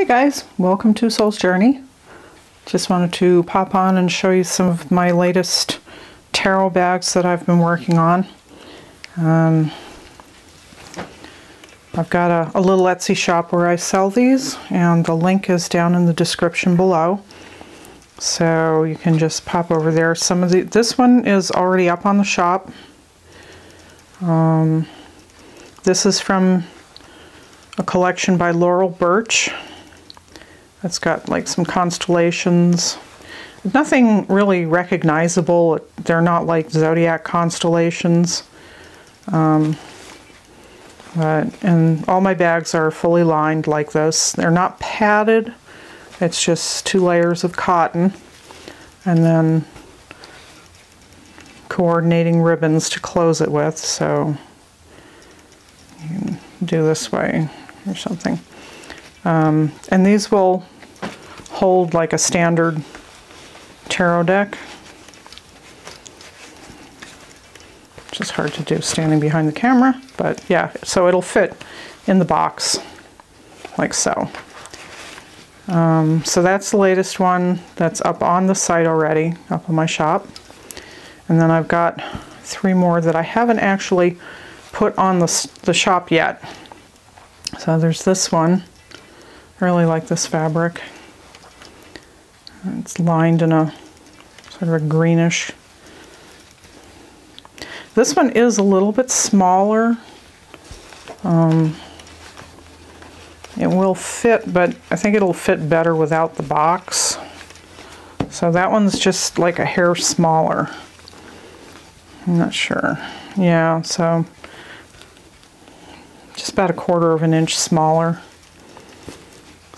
Hey guys, welcome to Soul's Journey. Just wanted to pop on and show you some of my latest tarot bags that I've been working on. Um, I've got a, a, little Etsy shop where I sell these and the link is down in the description below. So you can just pop over there. Some of the, this one is already up on the shop. Um, this is from a collection by Laurel Burch. It's got like some constellations. Nothing really recognizable. They're not like zodiac constellations. Um, but, and all my bags are fully lined like this. They're not padded. It's just two layers of cotton and then coordinating ribbons to close it with. So you can do this way or something. Um, and these will hold like a standard tarot deck. Which is hard to do standing behind the camera, but yeah, so it'll fit in the box like so. Um, so that's the latest one that's up on the site already, up on my shop. And then I've got three more that I haven't actually put on the, the shop yet. So there's this one. I really like this fabric. It's lined in a sort of a greenish. This one is a little bit smaller. Um, it will fit, but I think it'll fit better without the box. So that one's just like a hair smaller. I'm not sure. Yeah, so just about a quarter of an inch smaller.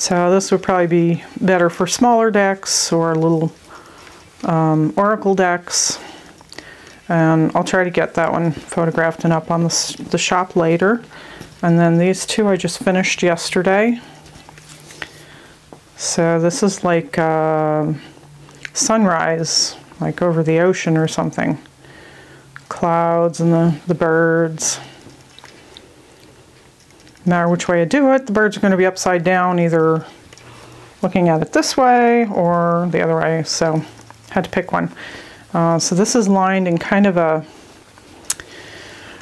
So this would probably be better for smaller decks or little um, oracle decks. And I'll try to get that one photographed and up on the, the shop later. And then these two I just finished yesterday. So this is like uh, sunrise, like over the ocean or something. Clouds and the, the birds. No matter which way I do it, the birds are going to be upside down, either looking at it this way or the other way, so had to pick one. Uh, so this is lined in kind of a,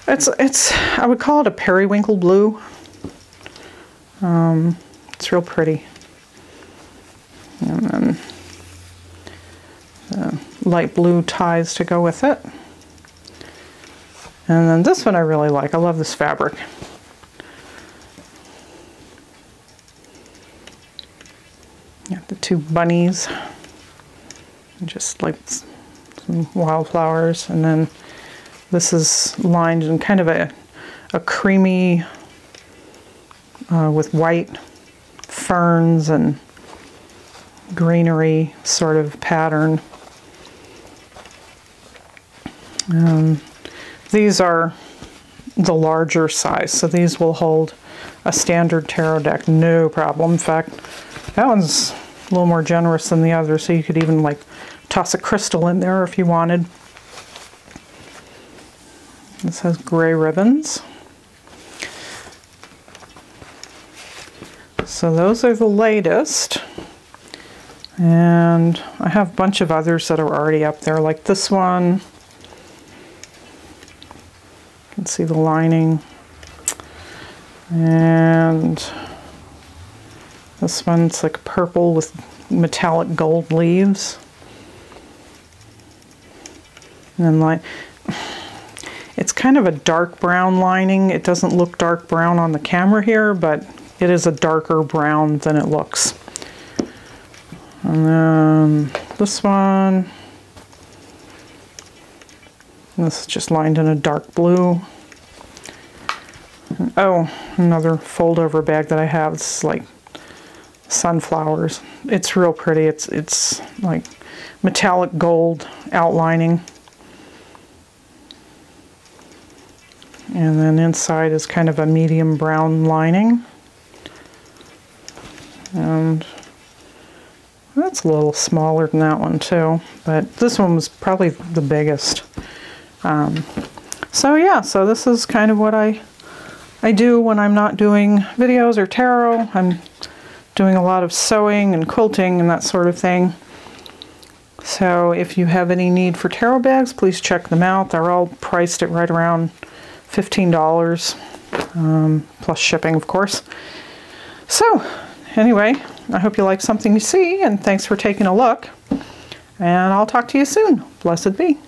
it's, it's I would call it a periwinkle blue. Um, it's real pretty. And then the light blue ties to go with it. And then this one I really like. I love this fabric. Got the two bunnies, just like some wildflowers, and then this is lined in kind of a, a creamy uh, with white ferns and greenery sort of pattern. Um, these are the larger size, so these will hold a standard tarot deck, no problem. In fact, that one's a little more generous than the other, so you could even like toss a crystal in there if you wanted. This has gray ribbons. So those are the latest. And I have a bunch of others that are already up there, like this one. You can see the lining. And this one's like purple with metallic gold leaves. And then like, it's kind of a dark brown lining. It doesn't look dark brown on the camera here, but it is a darker brown than it looks. And then this one, this is just lined in a dark blue. oh, another fold over bag that I have. It's like sunflowers. It's real pretty. It's it's like metallic gold outlining. And then inside is kind of a medium brown lining. And that's a little smaller than that one too, but this one was probably the biggest. Um, so yeah, so this is kind of what I I do when I'm not doing videos or tarot. I'm doing a lot of sewing and quilting and that sort of thing. So if you have any need for tarot bags, please check them out. They're all priced at right around $15, um, plus shipping, of course. So anyway, I hope you like something you see, and thanks for taking a look. And I'll talk to you soon. Blessed be.